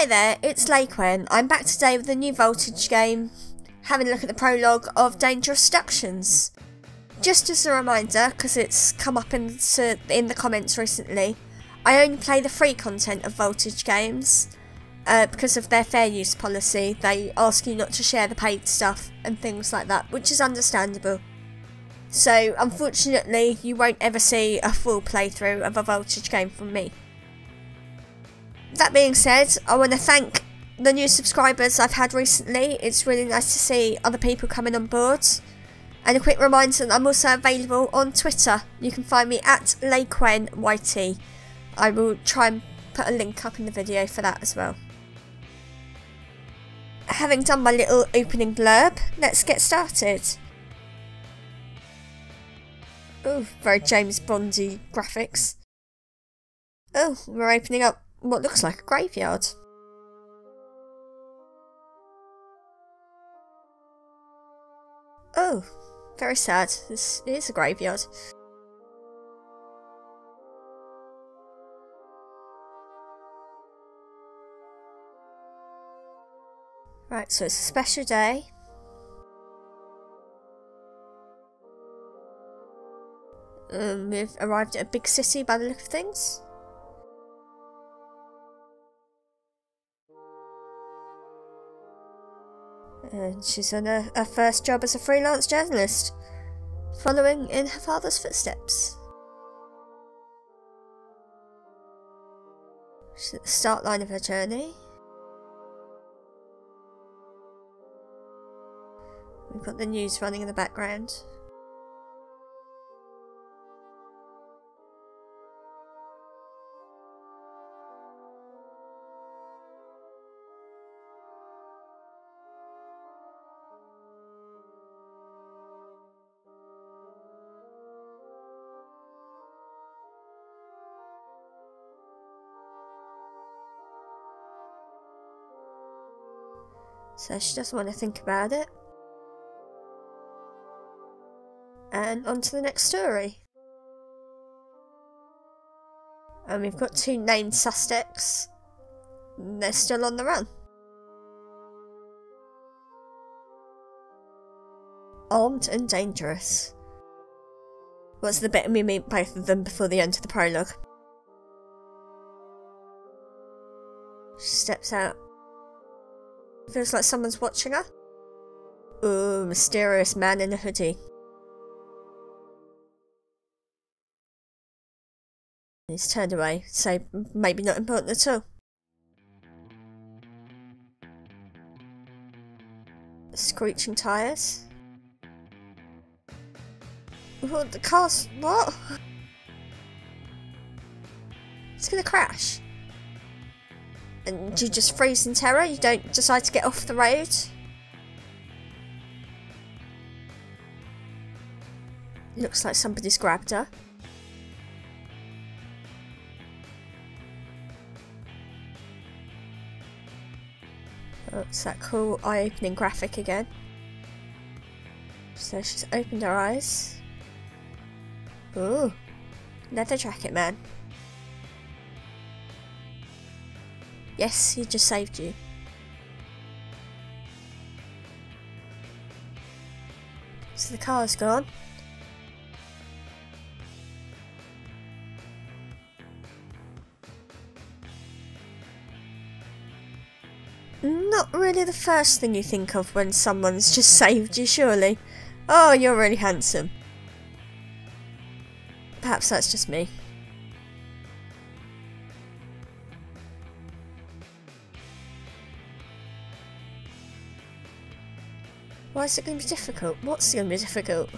Hi there, it's Lai Quen. I'm back today with a new Voltage game, having a look at the prologue of Dangerous Seductions. Just as a reminder, because it's come up in, in the comments recently, I only play the free content of Voltage games. Uh, because of their fair use policy, they ask you not to share the paid stuff and things like that, which is understandable. So, unfortunately, you won't ever see a full playthrough of a Voltage game from me. That being said, I want to thank the new subscribers I've had recently. It's really nice to see other people coming on board. And a quick reminder that I'm also available on Twitter. You can find me at LaiQuenYT. I will try and put a link up in the video for that as well. Having done my little opening blurb, let's get started. Oh, very James Bondy graphics. Oh, we're opening up what looks like a graveyard. Oh, very sad. This is a graveyard. Right, so it's a special day. Um, we've arrived at a big city by the look of things. And she's on her, her first job as a freelance journalist, following in her father's footsteps. She's at the start line of her journey. We've got the news running in the background. So she doesn't want to think about it. And on to the next story. And we've got two named suspects. They're still on the run. Armed and dangerous. What's the bit we meet both of them before the end of the prologue? She steps out Feels like someone's watching her. Ooh, mysterious man in a hoodie. He's turned away, so maybe not important at all. Screeching tyres. What, the car's... what? It's gonna crash and you just freeze in terror? You don't decide to get off the road? Looks like somebody's grabbed her. Oh, it's that cool eye-opening graphic again. So she's opened her eyes. Ooh, leather jacket man. Yes, he just saved you. So the car's gone. Not really the first thing you think of when someone's just saved you, surely. Oh, you're really handsome. Perhaps that's just me. Is it going to be difficult? What's going to be difficult?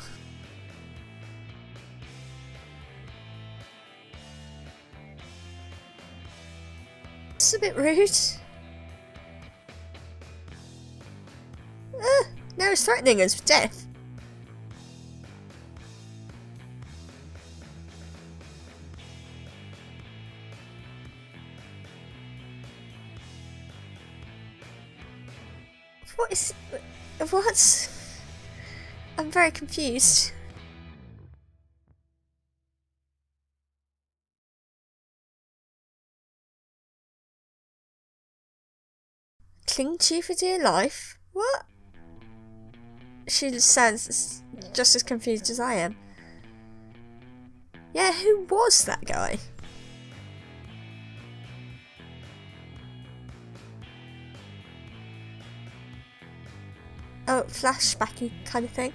It's a bit rude. Ah, now he's threatening us with death. Very confused. cling to you for dear life? What? She sounds just as confused as I am. Yeah, who was that guy? Oh, flashbacky kind of thing.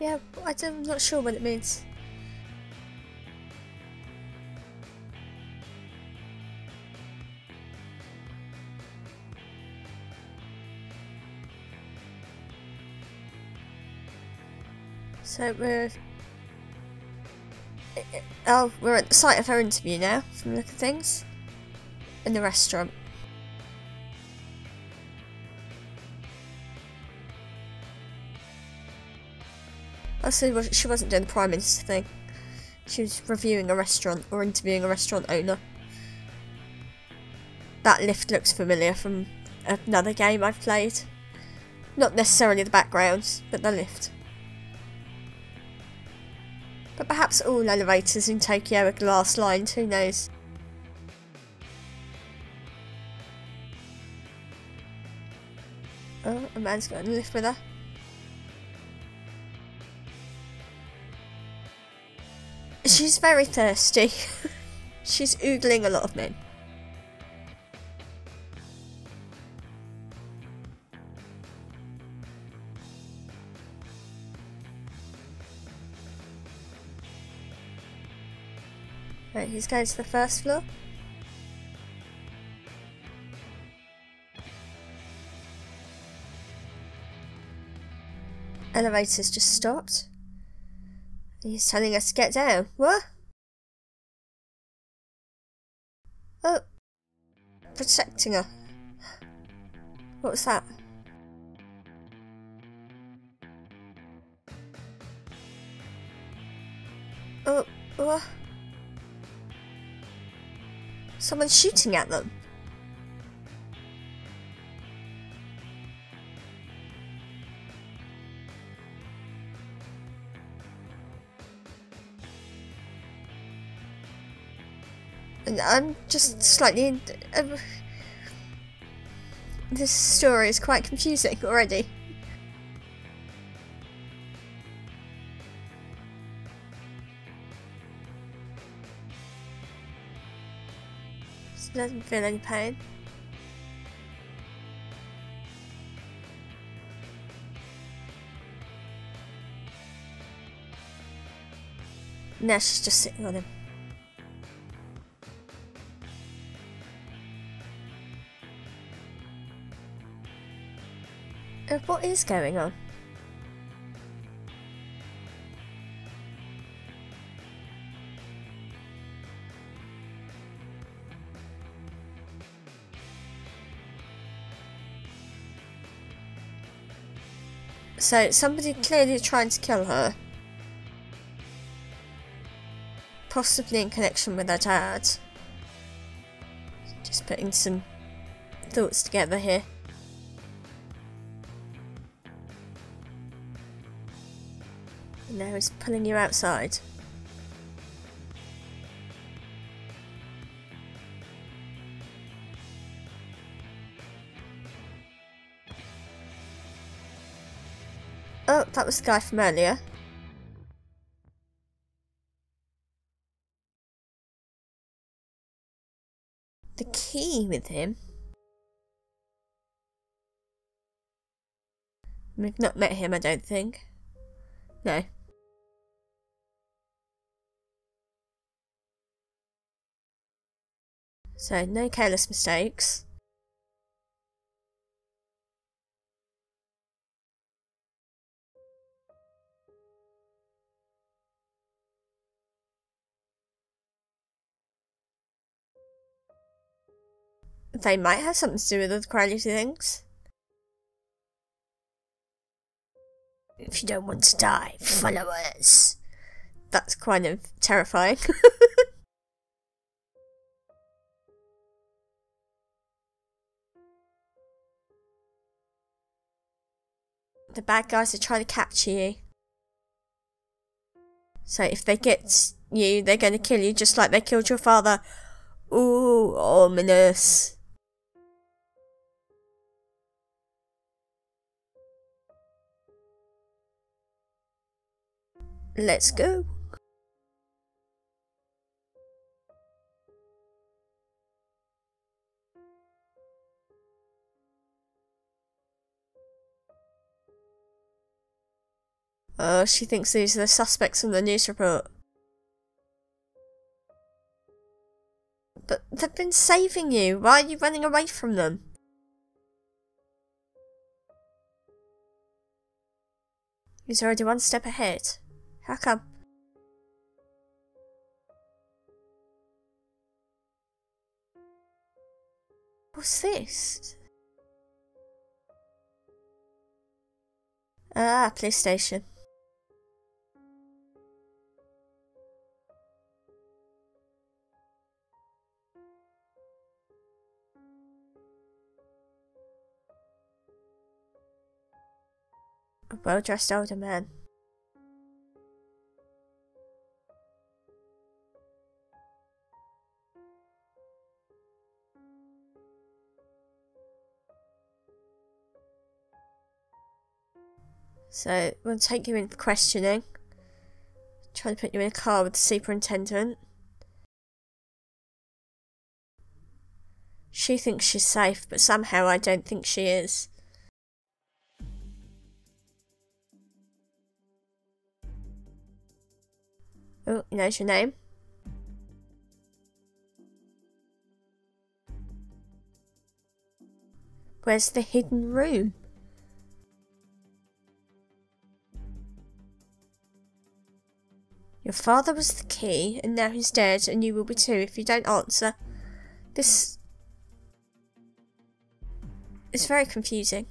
Yeah, I'm not sure what it means. So we're... Uh, uh, oh, we're at the site of her interview now, from the look of things. In the restaurant. Also, she wasn't doing the Prime Minister thing. She was reviewing a restaurant or interviewing a restaurant owner. That lift looks familiar from another game I've played. Not necessarily the backgrounds, but the lift. But perhaps all elevators in Tokyo are glass lined, who knows? Oh, a man's got a lift with her. She's very thirsty. She's oogling a lot of men. Right, he's going to the first floor. Elevator's just stopped. He's telling us to get down. What? Oh. Protecting her. What was that? Oh, what? Someone's shooting at them. I'm just slightly... Uh, this story is quite confusing already. doesn't feel any pain. Now she's just sitting on him. What is going on? So somebody clearly trying to kill her. Possibly in connection with her dad. Just putting some thoughts together here. He's pulling you outside. Oh, that was the guy from earlier. The key with him? We've not met him, I don't think. No. So, no careless mistakes. They might have something to do with the crazy things. If you don't want to die, follow us. That's kind of terrifying. the bad guys are trying to capture you. So if they get you, they're going to kill you just like they killed your father. Ooh, ominous. Let's go. Oh, she thinks these are the suspects from the news report. But they've been saving you. Why are you running away from them? He's already one step ahead. How come? What's this? Ah, police station. Well dressed older man. So we'll take you in for questioning. Try to put you in a car with the superintendent. She thinks she's safe, but somehow I don't think she is. Oh, knows your name. Where's the hidden room? Your father was the key, and now he's dead, and you will be too if you don't answer. This... is very confusing.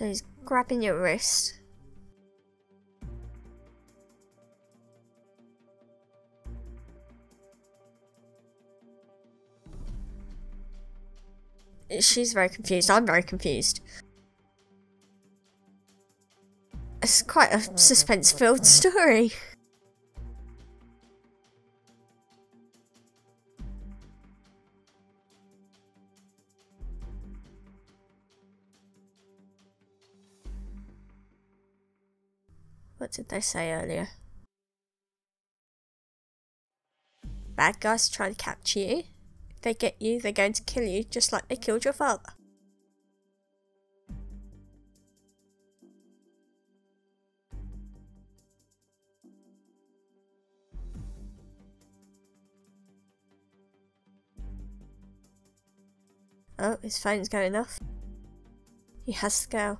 So he's grabbing your wrist. She's very confused. I'm very confused. It's quite a suspense-filled story. What did they say earlier? Bad guys trying to capture you. If they get you, they're going to kill you just like they killed your father. Oh, his phone's going off. He has to go.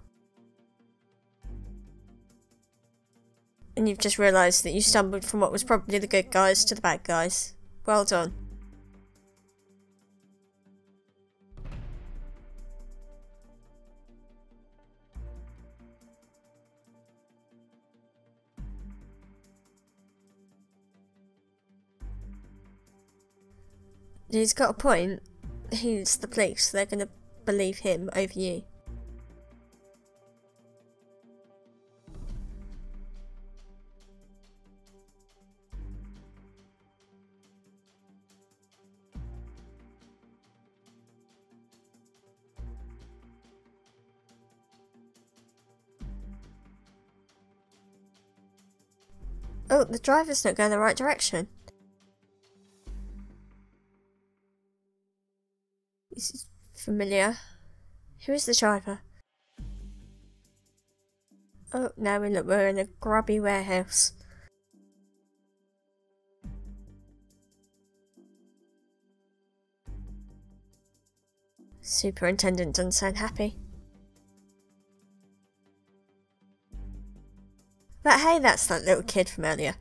And you've just realised that you stumbled from what was probably the good guys to the bad guys. Well done. He's got a point. He's the police. They're going to believe him over you. Oh, the driver's not going the right direction. This is familiar. Who is the driver? Oh, now we look, we're in a grubby warehouse. Superintendent doesn't sound happy. But hey, that's that little kid from earlier.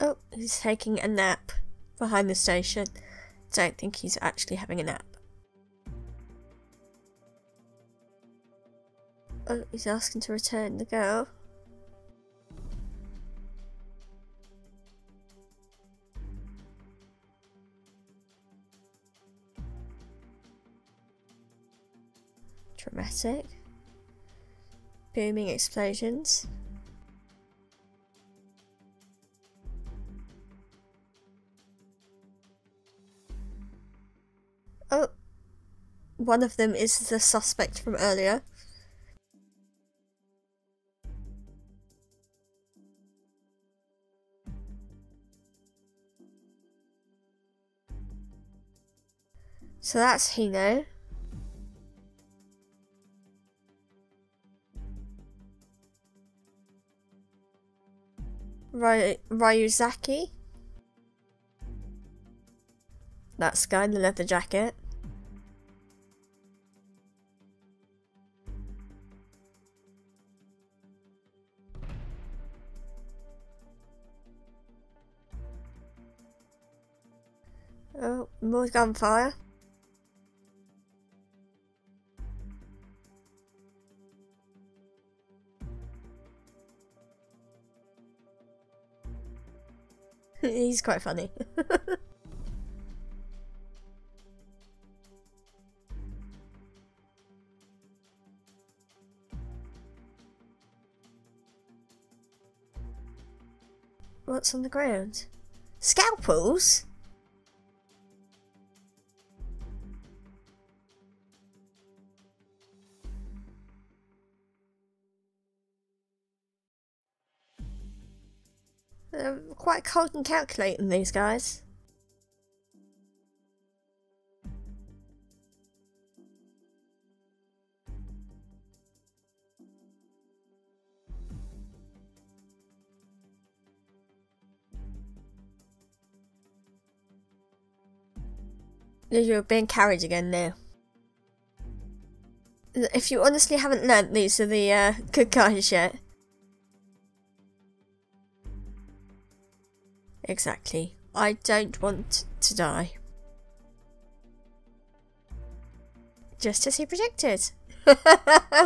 Oh, he's taking a nap behind the station. Don't think he's actually having a nap. Oh, he's asking to return the girl. Dramatic. Booming explosions. Oh, one of them is the suspect from earlier. So that's Hino. Ry Ryuzaki. That's guy in the leather jacket. Oh, more gunfire. He's quite funny. What's on the ground? Scalpels? They're quite cold and calculating, these guys. You're being carried again now. If you honestly haven't learnt these are the uh, good guys yet, Exactly. I don't want to die. Just as he predicted.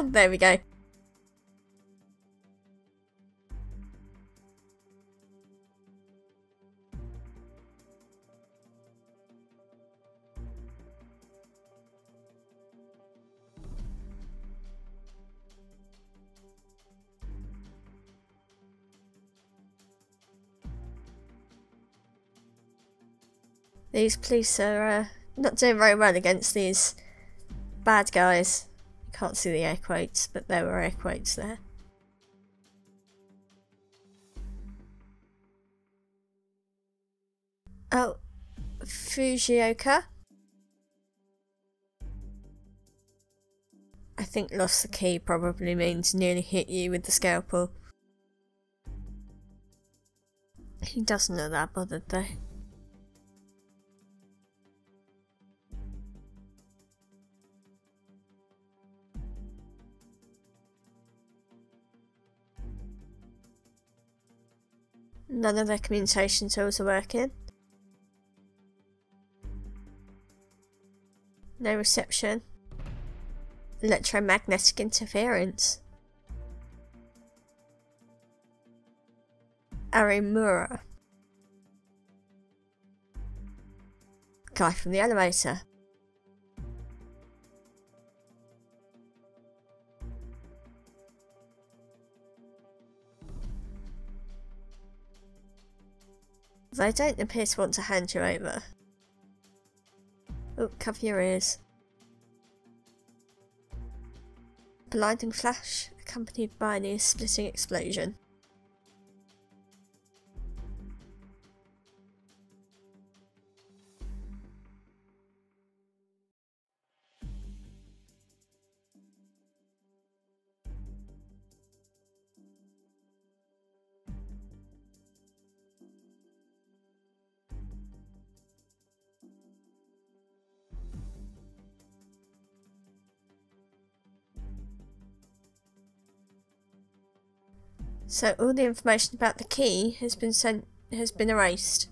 there we go. These police are uh, not doing very well against these bad guys. Can't see the air quotes, but there were air quotes there. Oh, Fujioka. I think lost the key probably means nearly hit you with the scalpel. He doesn't know that bothered though. None of their communication tools are working. No reception. Electromagnetic interference. Arimura. Guy from the elevator. They don't appear to want to hand you over. Oh, cover your ears. Blinding flash, accompanied by a near-splitting explosion. So all the information about the key has been sent has been erased.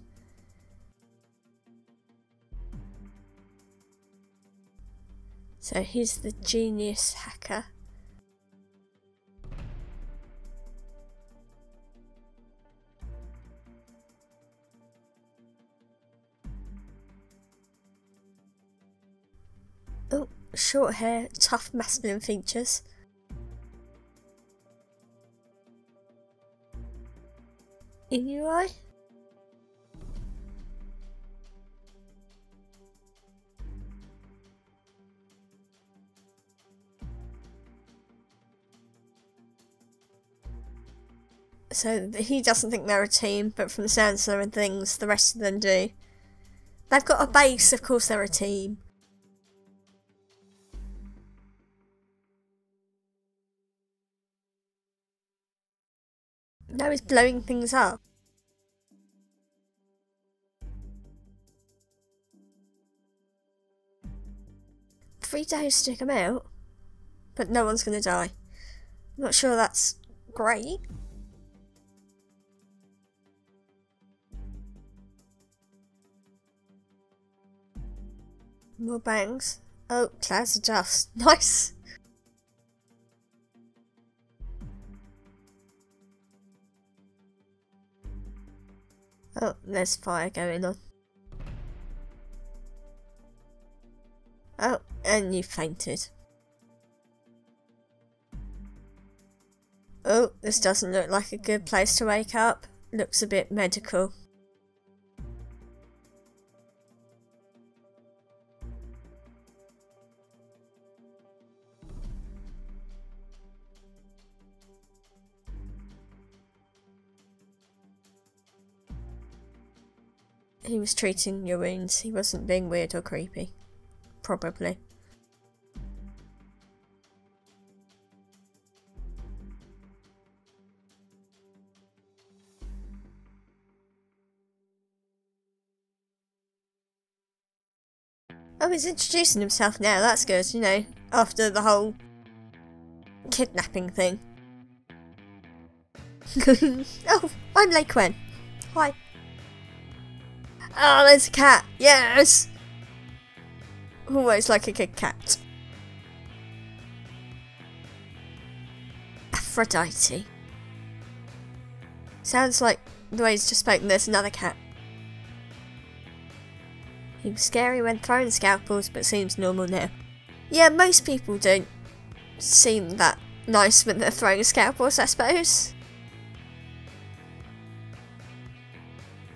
So he's the genius hacker. Oh, short hair, tough masculine features. In? So he doesn't think they're a team, but from the sounds of things, the rest of them do. They've got a base, of course they're a team. Now he's blowing things up. Three days to come out, but no one's to die. I'm not sure that's great. More bangs. Oh, clouds of dust. Nice. Oh, there's fire going on. Oh, and you fainted. Oh, this doesn't look like a good place to wake up. Looks a bit medical. He was treating your wounds. He wasn't being weird or creepy. Probably. Oh, he's introducing himself now. That's good, you know, after the whole kidnapping thing. oh, I'm Lai Quen. Hi. Oh, there's a cat. Yes. Always like a good cat. Aphrodite. Sounds like the way he's just spoken, there's another cat. He was scary when throwing scalpels, but seems normal now. Yeah, most people don't seem that nice when they're throwing scalpels, I suppose.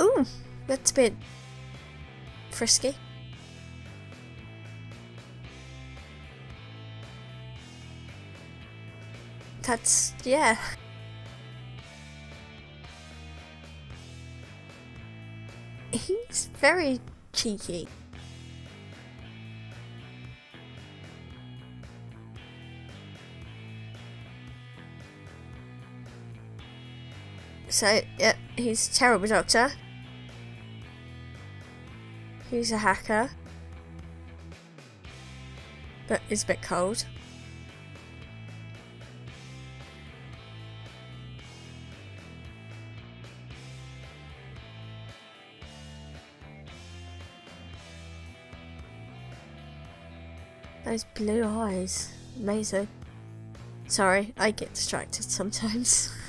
Ooh, that's a bit frisky. That's, yeah. He's very cheeky. So, yeah, he's terrible doctor. He's a hacker. But is a bit cold. Those blue eyes. Amazing. Sorry, I get distracted sometimes.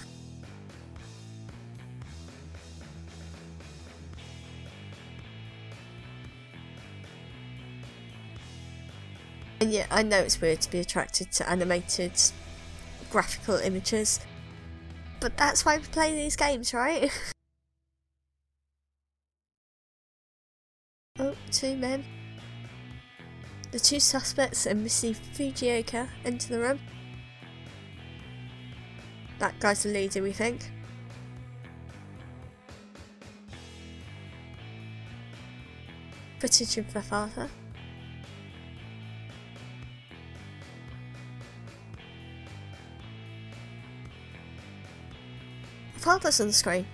And yeah, I know it's weird to be attracted to animated graphical images, but that's why we play these games, right? oh, two men. The two suspects and Missy Fujioka enter the room. That guy's the leader, we think. Footage of the father. on the screen.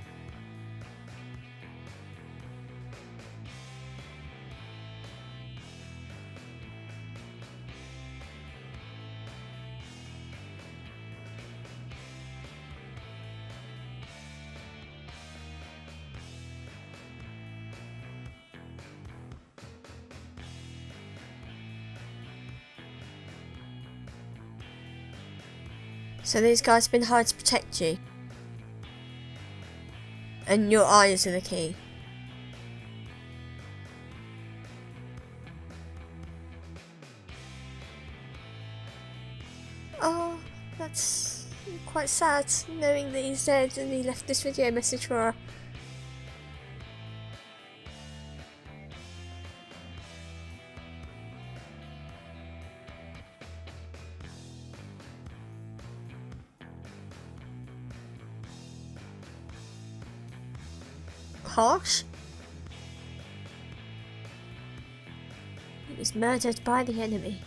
So these guys have been hired to protect you. And your eyes are the key. Oh, that's quite sad, knowing that he's dead and he left this video message for her. Murdered by the enemy.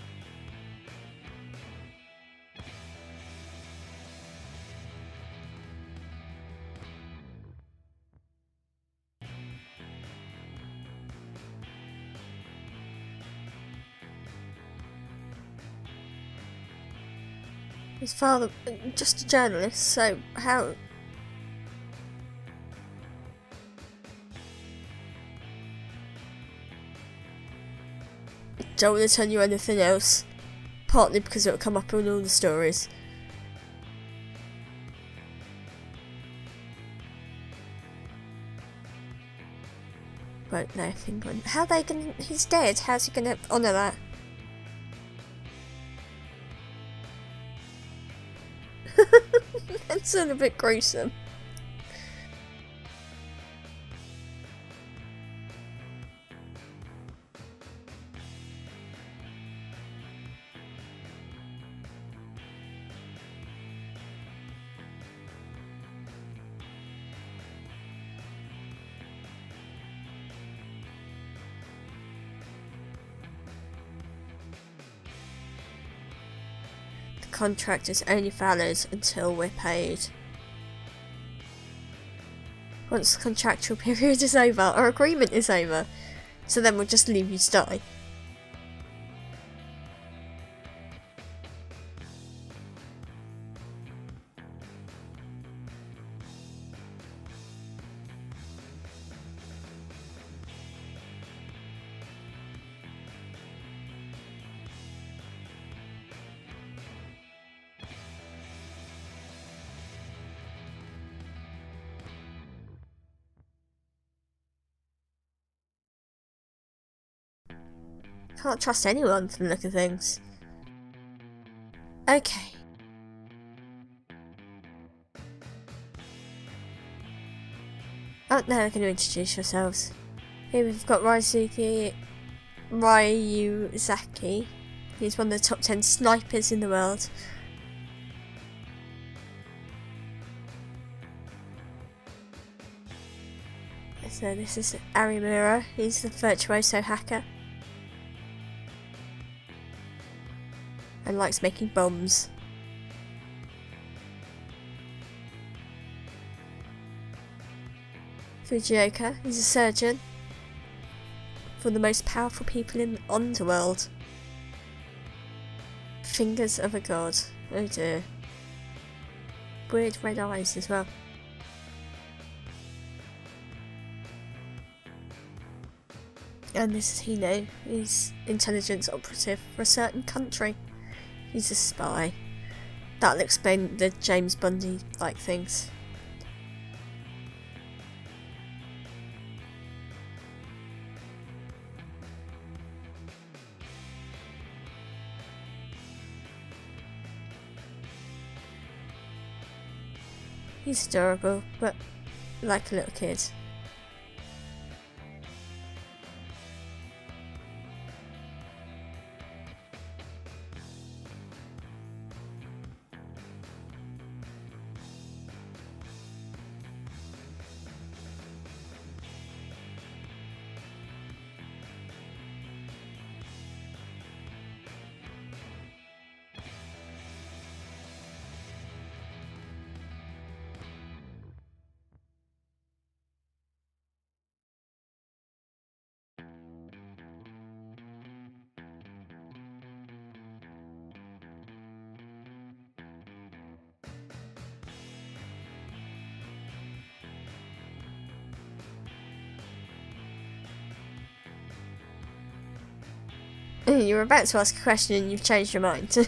His father, just a journalist, so how don't want to tell you anything else. Partly because it'll come up in all the stories. Know if England. How they gonna. He's dead. How's he gonna honour that? That's a bit gruesome. Contract is only valid until we're paid. Once the contractual period is over, our agreement is over, so then we'll just leave you to die. Can't trust anyone from the look of things. Okay. Oh, now we're going to introduce yourselves. Here we've got Ryuzuki Ryuzaki. He's one of the top 10 snipers in the world. So this is Arimura, he's the virtuoso hacker. And likes making bombs. Fujioka is a surgeon for the most powerful people in the underworld. Fingers of a god. Oh dear. Weird red eyes as well. And this is Hino, he's intelligence operative for a certain country. He's a spy. That'll explain the James Bundy like things. He's adorable, but like a little kid. Oh, you were about to ask a question and you've changed your mind.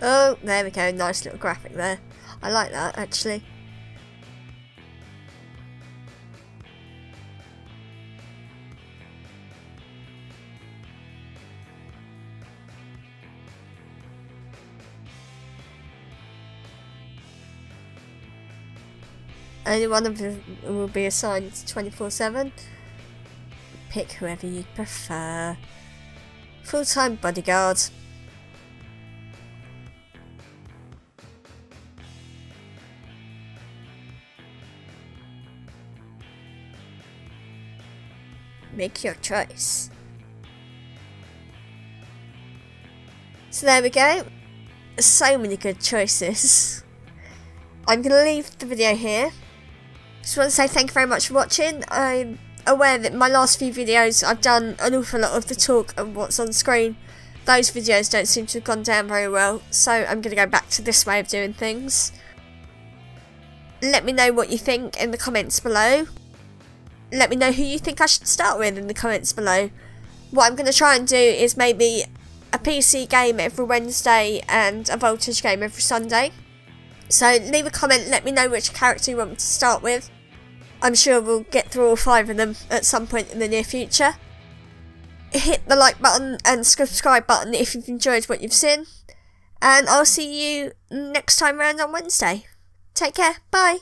oh, there we go. Nice little graphic there. I like that, actually. Only one of them will be assigned 24-7. Pick whoever you prefer. Full-time bodyguard. Make your choice. So there we go. So many good choices. I'm going to leave the video here. Just want to say thank you very much for watching. I'm aware that my last few videos I've done an awful lot of the talk and what's on screen. Those videos don't seem to have gone down very well, so I'm going to go back to this way of doing things. Let me know what you think in the comments below. Let me know who you think I should start with in the comments below. What I'm going to try and do is maybe a PC game every Wednesday and a Voltage game every Sunday. So leave a comment, let me know which character you want me to start with. I'm sure we'll get through all five of them at some point in the near future. Hit the like button and subscribe button if you've enjoyed what you've seen. And I'll see you next time around on Wednesday. Take care, bye.